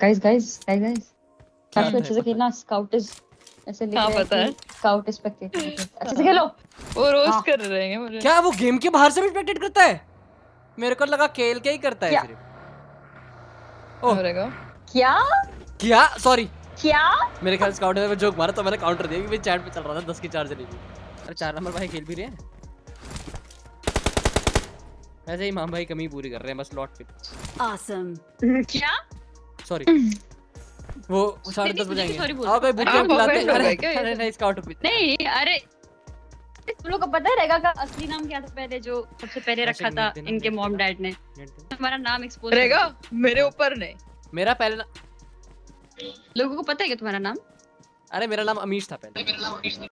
Guys guys guys guys क्या काफ़ी अच्छे है से खेलना स्काउट इज़ ऐसे लिख हाँ, रहा पता है। स्काउट इज़ स्पेक्टेटर अच्छे से खेलो। वो रोज हाँ। कर रहे हैं मुझे। क्या वो गेम के बाहर से भी स्पेक्टेट करता है? मेरे को लगा खेल के ही करता है सिर्फ़। ओह। रहेगा क्या? क्या? सॉरी क्या? मेरे ख्याल स्काउट में जोक मारा तो मैंने काउंटर दिया क्योंकि चैट पे चल रहा था 10 की चार चली गई अरे चार नंबर भाई खेल भी रहे हैं। ऐसे ही माम भाई कमी पूरी कर रहे हैं बस लॉट पे। Awesome. क्या? सॉरी वो साढ़े दस नहीं, बजाएँगे sorry बोल आओ भाई बुक हाँ, लाते perfect अरे अरे? नहीं स्काउट पे नहीं अरे तुम लोग को पता है रेगा का असली नाम क्या था पहले जो सबसे पहले रखा था इनके मॉम डैड ने। हमारा नाम एक्सपोज रहेगा मेरे ऊपर नहीं। मेरा पहले लोगों को पता है क्या तुम्हारा नाम? अरे मेरा नाम अमीश था पहले।